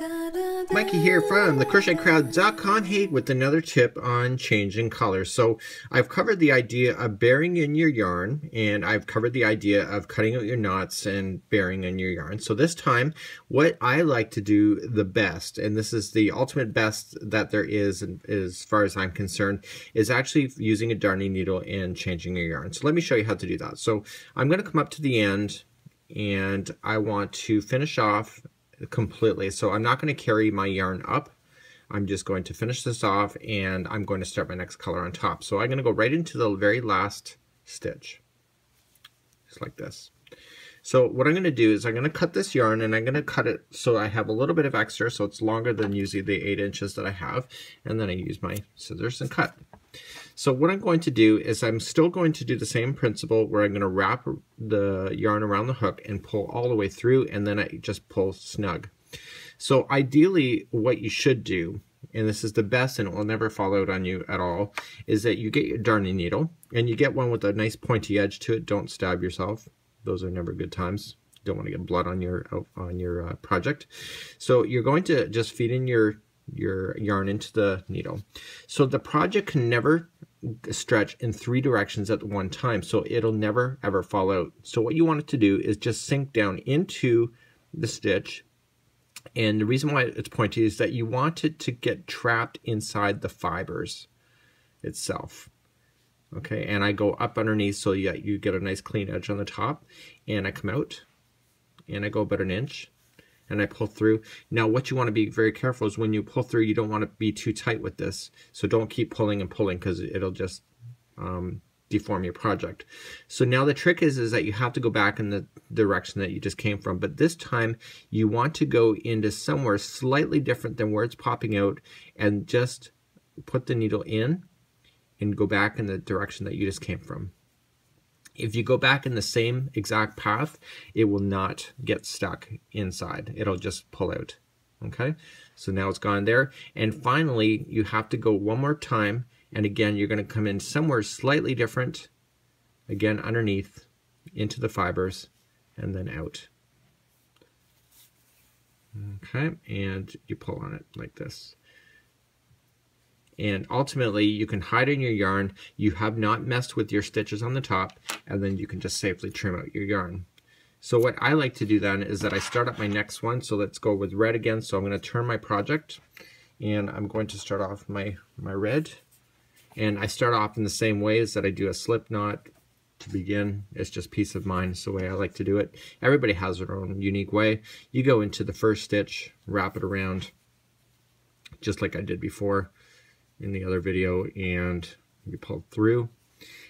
Mikey here from thecrochetcrowd.com hey with another tip on changing colors. So I've covered the idea of bearing in your yarn and I've covered the idea of cutting out your knots and bearing in your yarn. So this time what I like to do the best and this is the ultimate best that there is as far as I'm concerned is actually using a darning needle and changing your yarn. So let me show you how to do that. So I'm going to come up to the end and I want to finish off completely. So I'm not going to carry my yarn up. I'm just going to finish this off and I'm going to start my next color on top. So I'm going to go right into the very last stitch, just like this. So what I'm going to do is I'm going to cut this yarn and I'm going to cut it so I have a little bit of extra so it's longer than usually the 8 inches that I have and then I use my scissors and cut. So what I'm going to do is I'm still going to do the same principle where I'm going to wrap the yarn around the hook and pull all the way through and then I just pull snug. So ideally what you should do, and this is the best and it will never fall out on you at all, is that you get your darning needle and you get one with a nice pointy edge to it. Don't stab yourself. Those are never good times. You don't want to get blood on your on your uh, project. So you're going to just feed in your your yarn into the needle. So the project can never stretch in three directions at one time, so it'll never ever fall out. So what you want it to do is just sink down into the stitch. And the reason why it's pointy is that you want it to get trapped inside the fibers itself. Okay, and I go up underneath so you, you get a nice clean edge on the top. And I come out and I go about an inch and I pull through. Now what you want to be very careful is when you pull through, you don't want to be too tight with this. So don't keep pulling and pulling because it'll just um, deform your project. So now the trick is, is that you have to go back in the direction that you just came from. But this time you want to go into somewhere slightly different than where it's popping out and just put the needle in and go back in the direction that you just came from. If you go back in the same exact path, it will not get stuck inside. It'll just pull out. Okay, so now it's gone there. And finally, you have to go one more time. And again, you're going to come in somewhere slightly different. Again, underneath, into the fibers, and then out. Okay, and you pull on it like this and ultimately you can hide in your yarn. You have not messed with your stitches on the top and then you can just safely trim out your yarn. So what I like to do then is that I start up my next one. So let's go with red again. So I'm going to turn my project and I'm going to start off my, my red. And I start off in the same way as that I do a slip knot to begin. It's just peace of mind. It's the way I like to do it. Everybody has their own unique way. You go into the first stitch, wrap it around just like I did before in the other video and you pull through.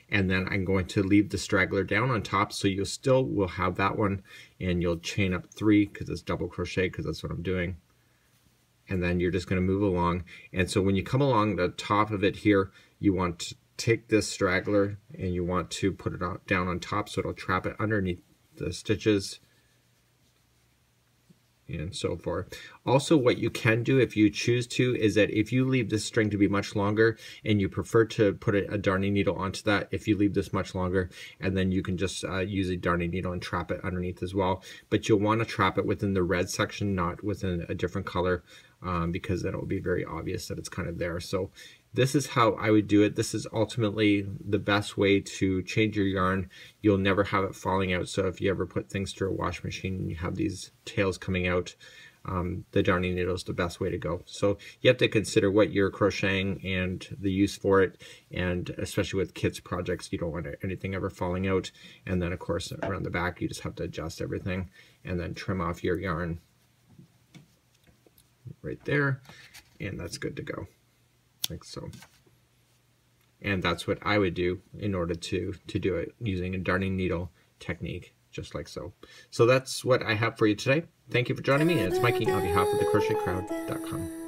And then I'm going to leave the straggler down on top so you still will have that one and you'll chain up three because it's double crochet because that's what I'm doing. And then you're just going to move along. And so when you come along the top of it here you want to take this straggler and you want to put it on, down on top so it'll trap it underneath the stitches and so forth. Also, what you can do if you choose to is that if you leave this string to be much longer and you prefer to put a, darning needle onto that, if you leave this much longer, and then you can just uh, use a darning needle and trap it underneath as well. But you'll want to trap it within the red section, not within a different color, um, because then it will be very obvious that it's kind of there. So this is how I would do it. This is ultimately the best way to change your yarn. You'll never have it falling out. So if you ever put things through a wash machine and you have these tails coming out, um, the darning needle is the best way to go. So you have to consider what you're crocheting and the use for it. And especially with kids projects, you don't want anything ever falling out. And then of course around the back, you just have to adjust everything and then trim off your yarn right there. And that's good to go like so. And that's what I would do in order to, to do it using a darning needle technique, just like so. So that's what I have for you today. Thank you for joining me. It's Mikey on behalf of the crochetcrowd.com.